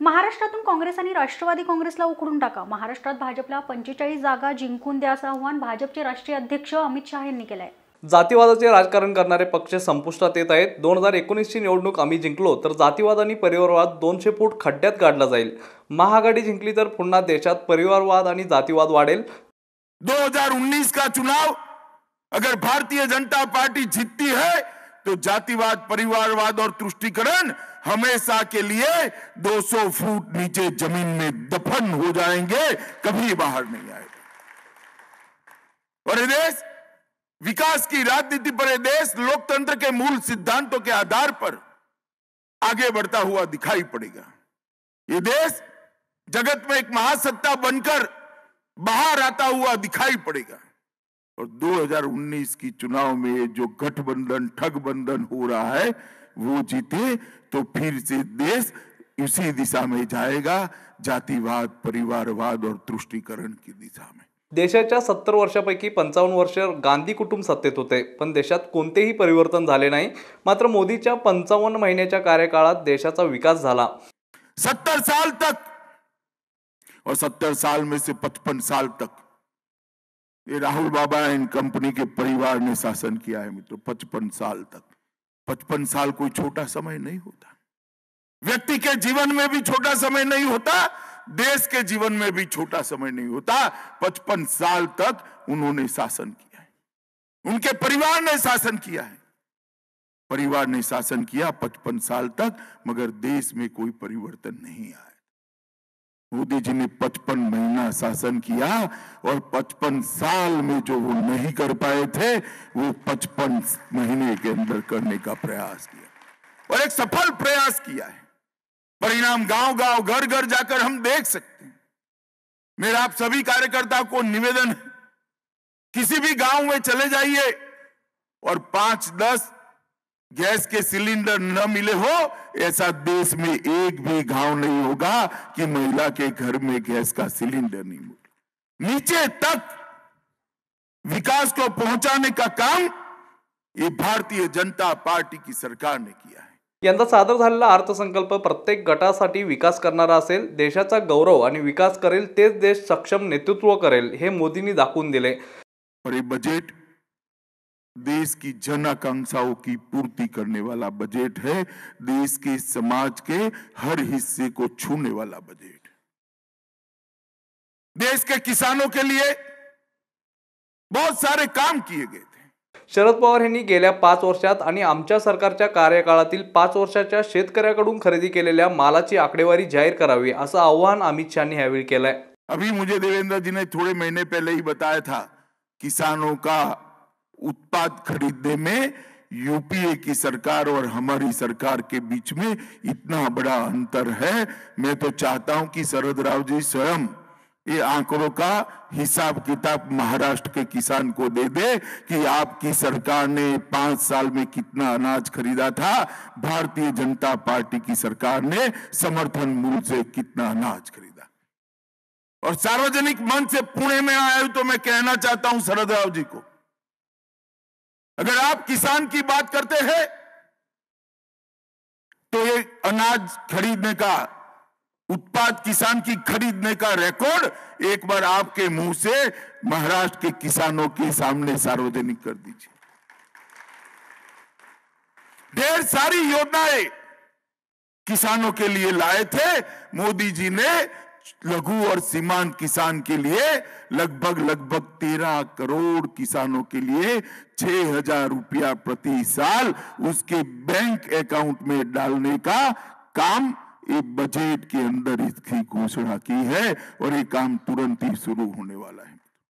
महाराष्ट्रातून काँग्रेस आणि राष्ट्रवादी काँग्रेसला उखडून टाका. महाराष्ट्रात भाजपला पंचेचाळीस जागा जिंकून द्या असं आव्हान भाजपचे राष्ट्रीय अध्यक्ष अमित शहा यांनी केलं आहे जातीवादाचे राजकारण करणारे पक्ष संपुष्टात येत आहेत. दोन हजार एकोणीसची निवडणूक आम्ही जिंकलो तर जातीवाद आणि परिवारवाद दोनशे फूट खड्ड्यात काढला जाईल. महाआघाडी जिंकली तर पुन्हा देशात परिवारवाद आणि जातीवाद वाढेल. 2019 का चुनाव अगर भारतीय जनता पार्टी जीतती है तो जातिवाद, परिवारवाद और तुष्टिकरण हमेशा के लिए 200 फुट नीचे ज़मीन में दफन हो जाएँगे, कभी बाहर नहीं आएगा। और देश, विकास की राजनीति पर देश लोकतंत्र के मूल सिद्धांतों के आधार पर आगे बढ़ता हुआ दिखाई पड़ेगा। ये देश जगत में एक महासत्ता बनकर बाहर आता हुआ दिखाई पड़ेगा। और 2019 की चुनाव में जो गठबंधन ठग बंधन हो रहा है वो जीते तो फिर से देश उसी दिशा में जाएगा जातिवाद परिवारवाद और तुष्टिकरण की दिशा में। देशाच्या सत्तर वर्षापैकी पंचावन्न वर्ष गांधी कुटुंब सत्तेत होते. पण देशात कोणतेही परिवर्तन झाले नाही. मात्र मोदीच्या पंचावन्न महिन्याच्या कार्यकाळात देशाचा विकास झाला. सत्तर साल तक! और सत्तर साल में से पचपन साल तक ये राहुल बाबा एंड कंपनी के परिवार ने शासन किया है मित्रों, पचपन साल तक। पचपन साल कोई छोटा समय नहीं होता। व्यक्ति के जीवन में भी छोटा समय नहीं होता, देश के जीवन में भी छोटा समय नहीं होता। पचपन साल तक उन्होंने शासन किया है। उनके परिवार ने शासन किया है। परिवार ने शासन किया पचपन साल तक, मगर देश में कोई परिवर्तन नहीं आया। मोदी जी ने पचपन महीना शासन किया और पचपन साल में जो वो नहीं कर पाए थे, वो पचपन महीने के अंदर करने का प्रयास किया। और एक सफल प्रयास किया है। परिणाम गाँव गाँव घर घर जाकर हम देख सकते हैं। मेरा आप सभी कार्यकर्ताओं को निवेदन है, किसी भी गाँव में चले जाइए और पाँच दस गैस के सिलेंडर न मिले हो ऐसा देश में एक भी गांव नहीं होगा कि महिला के घर में गैस का सिलेंडर नहीं मिले। नीचे तक विकास को पहुंचाने का काम ये भारतीय जनता पार्टी की सरकार ने किया है। यंदा सादर झालेला अर्थसंकल्प प्रत्येक गटासाठी विकास करणारा असेल देशाचा गौरव आणि विकास करेल तेच देश सक्षम नेतृत्व करेल हे मोदींनी दाखवून दिले. बजट देश की जन आकांक्षाओं की पूर्ति करने वाला बजट है। देश के समाज के हर हिस्से को छूने वाला बजट देश के किसानों के लिए बहुत सारे काम किए गए थे। शरद पवार यांनी गेल्या पाच वर्षात आणि आमच्या सरकारच्या कार्यकाळातील पाच वर्षाच्या शेतकऱ्याकडून खरेदी केलेल्या मालाची आकडेवारी जाहीर करावी असं आव्हान अमित शहानी यावेळी केलंय. अभी मुझे देवेंद्र जी ने थोड़े महीने पहले ही बताया था किसानों का उत्पाद खरीदने में यूपीए की सरकार और हमारी सरकार के बीच में इतना बड़ा अंतर है। मैं तो चाहता हूँ कि शरद राव जी स्वयं ये आंकड़ों का हिसाब किताब महाराष्ट्र के किसान को दे दे कि आपकी सरकार ने पाँच साल में कितना अनाज खरीदा था। भारतीय जनता पार्टी की सरकार ने समर्थन मूल्य से कितना अनाज खरीदा। और सार्वजनिक मंच से पुणे में आया तो मैं कहना चाहता हूँ शरद राव जी को अगर आप किसान की बात करते हैं तो ये अनाज खरीदने का, उत्पाद किसान की खरीदने का रिकॉर्ड एक बार आपके मुँह से महाराष्ट्र के किसानों के सामने सार्वजनिक कर दीजिए। ढेर सारी योजनाएँ किसानों के लिए लाए थे। मोदी जी ने लघु और सीमांत किसान के लिए लगभग लगभग तेरह करोड़ किसानों के लिए छह हज़ार रुपया प्रति साल उसके बैंक अकाउंट में डालने का काम ये बजट के अंदर इसकी घोषणा की है और ये काम तुरंत ही शुरू होने वाला है।